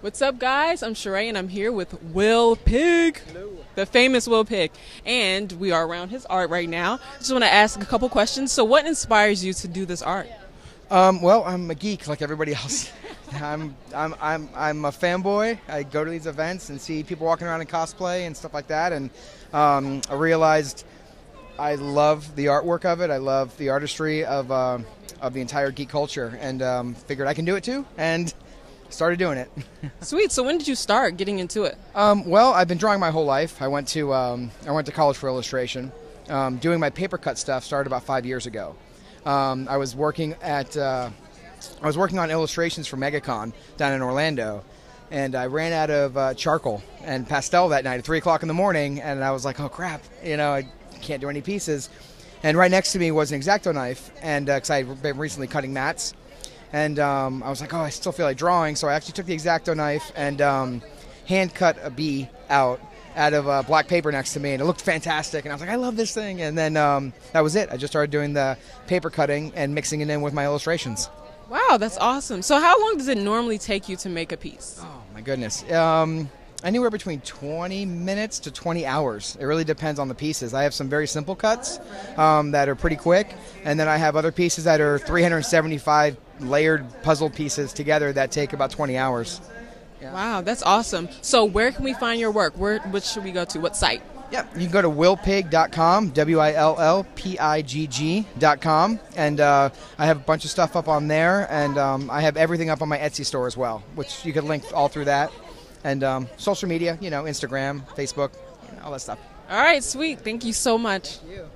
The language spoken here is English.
What's up, guys? I'm Charae, and I'm here with Will Pigg, the famous Will Pigg, and we are around his art right now. Just want to ask a couple questions. So, what inspires you to do this art? Um, well, I'm a geek like everybody else. I'm, I'm, I'm, I'm a fanboy. I go to these events and see people walking around in cosplay and stuff like that, and um, I realized I love the artwork of it. I love the artistry of, uh, of the entire geek culture, and um, figured I can do it too, and started doing it. Sweet. So, when did you start getting into it? Um, well, I've been drawing my whole life. I went to um, I went to college for illustration. Um, doing my paper cut stuff started about five years ago. Um, I was working at uh, I was working on illustrations for MegaCon down in Orlando, and I ran out of uh, charcoal and pastel that night at three o'clock in the morning, and I was like, oh crap, you know, I can't do any pieces. And right next to me was an exacto knife, and because I had been recently cutting mats, and um, I was like, oh, I still feel like drawing, so I actually took the exacto knife and um, hand cut a bee out out of uh, black paper next to me, and it looked fantastic. And I was like, I love this thing. And then um, that was it. I just started doing the paper cutting and mixing it in with my illustrations. Wow, that's awesome. So, how long does it normally take you to make a piece? Oh my goodness. Um, anywhere between 20 minutes to 20 hours. It really depends on the pieces. I have some very simple cuts um, that are pretty quick, and then I have other pieces that are 375 layered puzzle pieces together that take about 20 hours. Wow, that's awesome. So, where can we find your work? Where, which should we go to? What site? Yep, you can go to willpigg.com, W I L L P I G G.com, and uh, I have a bunch of stuff up on there, and um, I have everything up on my Etsy store as well, which you can link all through that. And um, social media, you know, Instagram, Facebook, you know, all that stuff. All right, sweet. Thank you so much. you.